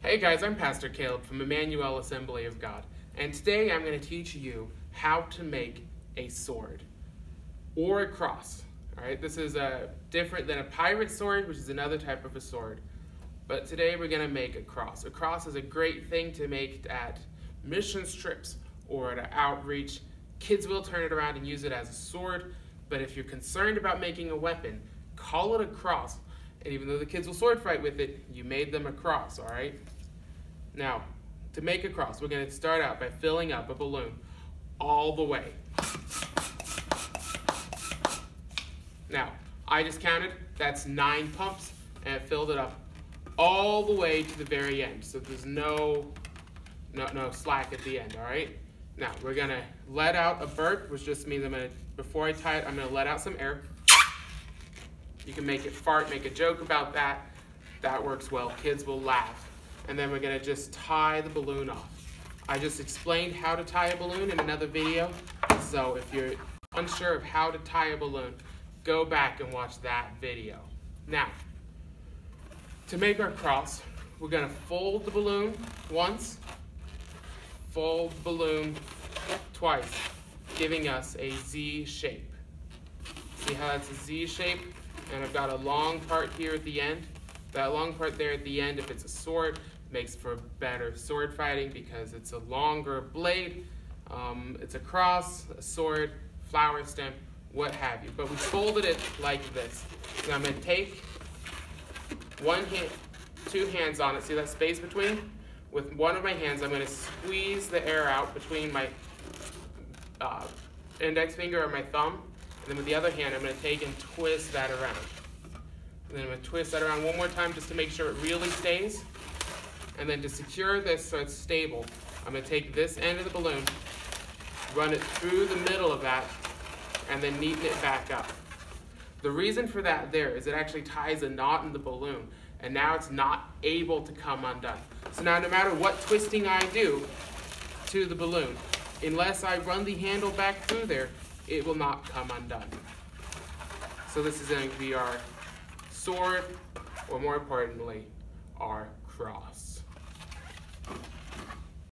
Hey guys, I'm Pastor Caleb from Emmanuel Assembly of God, and today I'm going to teach you how to make a sword or a cross. All right, this is a different than a pirate sword, which is another type of a sword. But today we're going to make a cross. A cross is a great thing to make at mission trips or at outreach. Kids will turn it around and use it as a sword, but if you're concerned about making a weapon, call it a cross. And even though the kids will sword fight with it, you made them a cross, all right? Now, to make a cross, we're going to start out by filling up a balloon all the way. Now, I just counted, that's nine pumps, and it filled it up all the way to the very end. So there's no, no, no slack at the end, all right? Now, we're gonna let out a burp, which just means I'm gonna, before I tie it, I'm gonna let out some air. You can make it fart, make a joke about that. That works well, kids will laugh. And then we're gonna just tie the balloon off. I just explained how to tie a balloon in another video. So if you're unsure of how to tie a balloon, go back and watch that video. Now, to make our cross, we're gonna fold the balloon once, fold balloon twice, giving us a Z shape. See how that's a Z shape? And I've got a long part here at the end. That long part there at the end, if it's a sword, makes for better sword fighting because it's a longer blade. Um, it's a cross, a sword, flower stem, what have you. But we folded it like this. So I'm gonna take one hand, two hands on it. See that space between? With one of my hands, I'm going to squeeze the air out between my uh, index finger and my thumb. And then with the other hand, I'm going to take and twist that around. And then I'm going to twist that around one more time just to make sure it really stays. And then to secure this so it's stable, I'm going to take this end of the balloon, run it through the middle of that, and then neaten it back up. The reason for that there is it actually ties a knot in the balloon and now it's not able to come undone. So now no matter what twisting I do to the balloon, unless I run the handle back through there, it will not come undone. So this is going to be our sword, or more importantly, our cross.